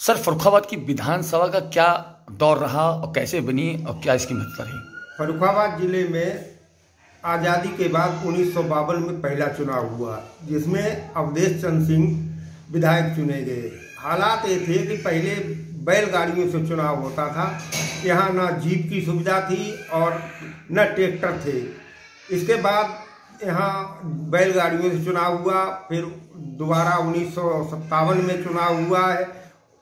Sir Farrukhabad की विधानसभा का क्या दौर रहा और कैसे बनी और क्या इसकी महत्ता रही? फरुखाबाद ज़िले में आज़ादी के बाद उन्नीस सौ बावन में पहला चुनाव हुआ, जिसमें अवधेश चंद सिंह विधायक चुने गए। हालात ये थे कि पहले बैलगाड़ियों से चुनाव होता था। यहाँ ना जीप की सुविधा थी और न ट्रैक्टर थे। इसके बाद यहाँ बैलगाड़ियों से चुनाव हुआ, फिर दोबारा उन्नीस सौ सत्तावन में चुनाव हुआ है।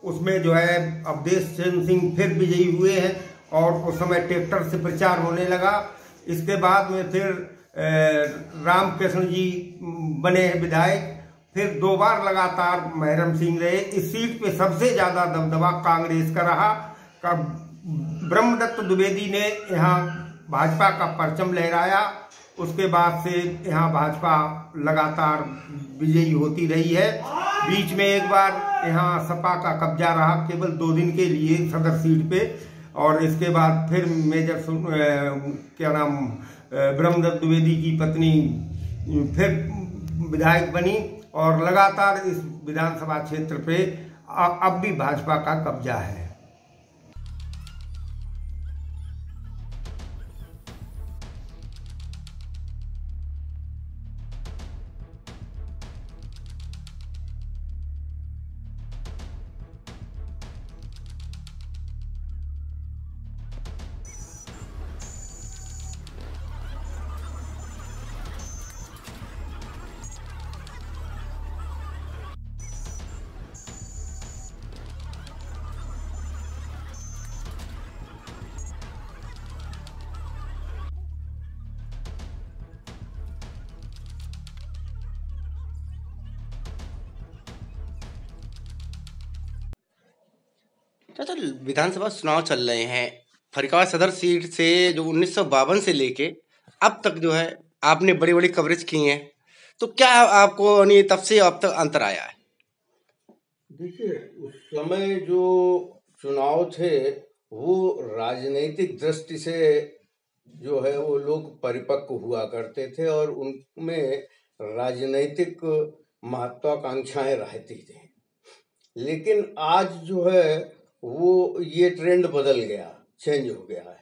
उसमें जो है अवधेश चंद्र सिंह फिर विजयी हुए हैं और उस समय ट्रैक्टर से प्रचार होने लगा। इसके बाद में फिर राम कृष्ण जी बने हैं विधायक। फिर दो बार लगातार महरम सिंह रहे। इस सीट पे सबसे ज़्यादा दबदबा कांग्रेस का रहा। का ब्रह्मदत्त द्विवेदी ने यहाँ भाजपा का परचम लहराया। उसके बाद से यहाँ भाजपा लगातार विजयी होती रही है। बीच में एक बार यहाँ सपा का कब्जा रहा केवल दो दिन के लिए सदर सीट पे और इसके बाद फिर मेजर क्या नाम ब्रह्मदत्त द्विवेदी की पत्नी फिर विधायक बनी और लगातार इस विधानसभा क्षेत्र पे अब भी भाजपा का कब्जा है। चाचा तो विधानसभा चुनाव चल रहे हैं। फरीदाबाद सदर सीट से जो उन्नीस सौ बावन से लेके अब तक जो है, आपने बड़ी बड़ी कवरेज की है। तो क्या आपको तब से अब तक अंतर आया है? देखिए, उस समय जो चुनाव थे, वो राजनीतिक दृष्टि से जो है, वो लोग परिपक्व हुआ करते थे और उनमें राजनीतिक महत्वाकांक्षाएँ रहती थी। लेकिन आज जो है वो ये ट्रेंड बदल गया चेंज हो गया है।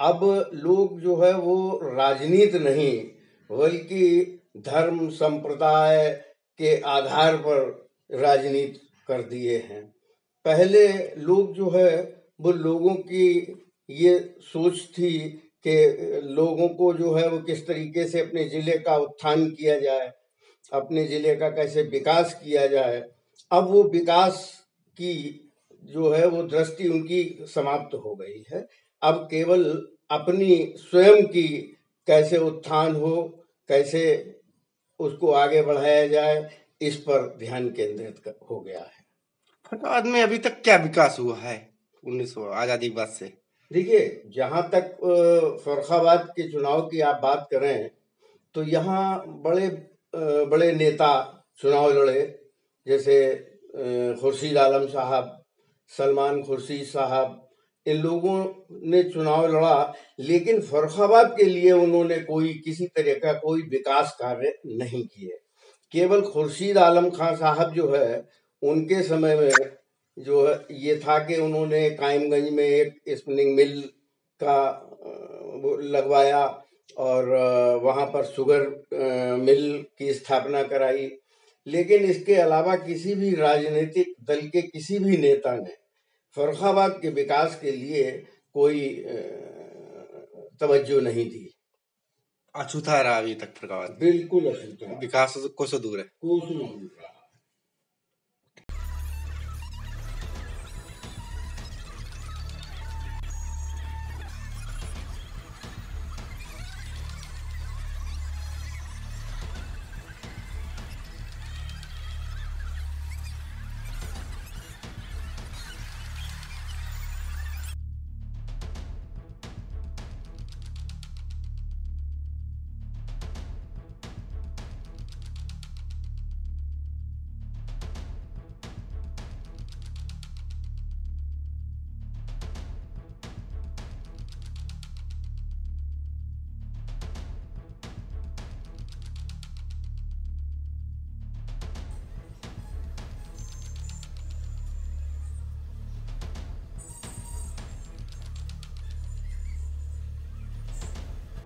अब लोग जो है वो राजनीति नहीं, बल्कि धर्म, संप्रदाय के आधार पर राजनीति कर दिए हैं। पहले लोग जो है, वो लोगों की ये सोच थी कि लोगों को जो है वो किस तरीके से अपने ज़िले का उत्थान किया जाए, अपने ज़िले का कैसे विकास किया जाए। अब वो विकास की जो है वो दृष्टि उनकी समाप्त हो गई है। अब केवल अपनी स्वयं की कैसे उत्थान हो कैसे उसको आगे बढ़ाया जाए इस पर ध्यान केंद्रित हो गया है। फरखाबाद में अभी तक क्या विकास हुआ है उन्नीस सौ आज़ादी बाद से? देखिए जहाँ तक फरखाबाद के चुनाव की आप बात करें तो यहाँ बड़े बड़े नेता चुनाव लड़े जैसे खुर्शीद आलम साहब सलमान खुर्शीद साहब, इन लोगों ने चुनाव लड़ा, लेकिन फरुखाबाद के लिए उन्होंने कोई किसी तरह का कोई विकास कार्य नहीं किए। केवल खुर्शीद आलम खान साहब जो है, उनके समय में जो है, ये था कि उन्होंने कायमगंज में एक स्पिनिंग मिल का लगवाया और वहाँ पर शुगर मिल की स्थापना कराई। लेकिन इसके अलावा किसी भी राजनीतिक दल के किसी भी नेता ने फरुखाबाद के विकास के लिए कोई तवज्जो नहीं दी। अछूता रहा अभी तक फरुखाबाद बिल्कुल अछूता विकास को से दूर है? कोसों दूर रहा।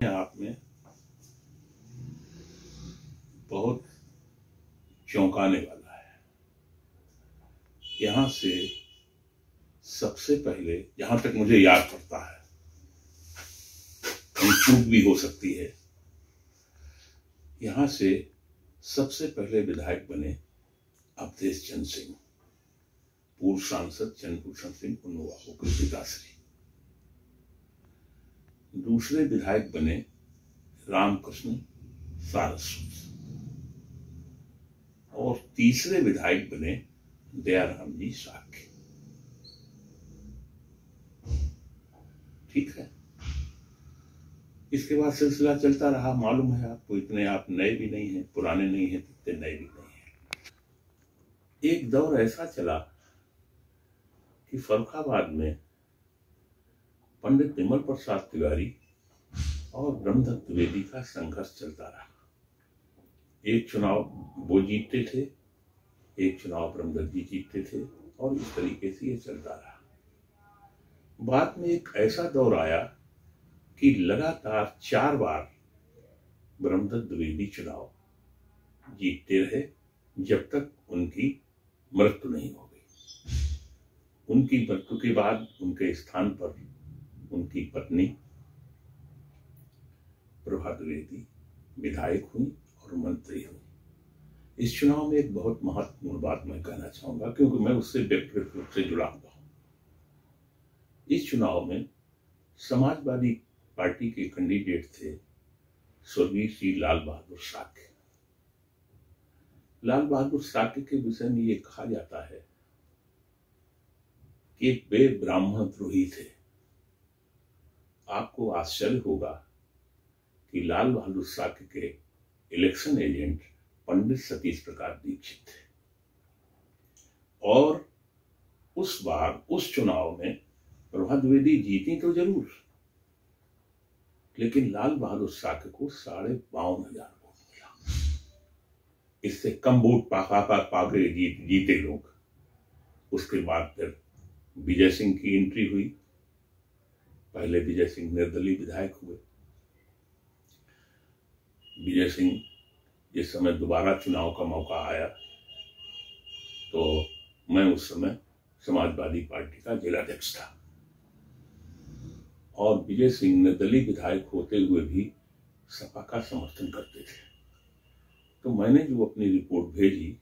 आप में। बहुत चौंकाने वाला है। यहाँ से सबसे पहले जहाँ तक मुझे याद पड़ता है चूक भी हो सकती है। यहाँ से सबसे पहले विधायक बने अवधेश चंद सिंह, पूर्व सांसद चंद्रभूषण सिंह उन्नोवाबू के पिताश्री दूसरे विधायक बने रामकृष्ण सारस्वत। और तीसरे विधायक बने दयाराम जी साख्य ठीक है? इसके बाद सिलसिला चलता रहा। मालूम है आपको इतने आप नए भी नहीं हैं, पुराने नहीं हैं इतने नए भी नहीं हैं। एक दौर ऐसा चला कि फरुखाबाद में पंडित विमल प्रसाद तिवारी और ब्रह्मदत्त द्विवेदी का संघर्ष चलता रहा। एक चुनाव वो जीतते थे, एक चुनाव ब्रह्मदत्त जी जीतते थे और इस तरीके से ये चलता रहा। बाद में एक ऐसा दौर आया कि लगातार चार बार ब्रह्मदत्त द्विवेदी चुनाव जीतते रहे, जब तक उनकी मृत्यु नहीं हो गई। उनकी मृत्यु के बाद उनके स्थान पर उनकी पत्नी प्रभा द्विवेदी विधायक हुई और मंत्री हुई। इस चुनाव में एक बहुत महत्वपूर्ण बात मैं कहना चाहूँगा, क्योंकि मैं उससे व्यक्तिगत रूप से जुड़ा हुआ हूँ। इस चुनाव में समाजवादी पार्टी के कैंडिडेट थे स्वर्गीय श्री लाल बहादुर साक्य लाल बहादुर साक्य के विषय में ये कहा जाता है कि वे ब्राह्मण द्रोही थे। आपको आश्चर्य होगा कि लाल बहादुर साक्य के इलेक्शन एजेंट पंडित सतीश प्रकाश दीक्षित थे। और उस बार उस चुनाव में प्रभा द्विवेदी जीती तो ज़रूर लेकिन लाल बहादुर साक्य को साढ़े बावन हज़ार वोट मिला। इससे कम वोट पाका पा, पा जीत जीते लोग। उसके बाद फिर विजय सिंह की एंट्री हुई। पहले विजय सिंह निर्दलीय विधायक हुए। विजय सिंह जिस समय दोबारा चुनाव का मौका आया तो मैं उस समय समाजवादी पार्टी का जिलाध्यक्ष था। और विजय सिंह निर्दलीय विधायक होते हुए भी सपा का समर्थन करते थे। तो मैंने जो अपनी रिपोर्ट भेजी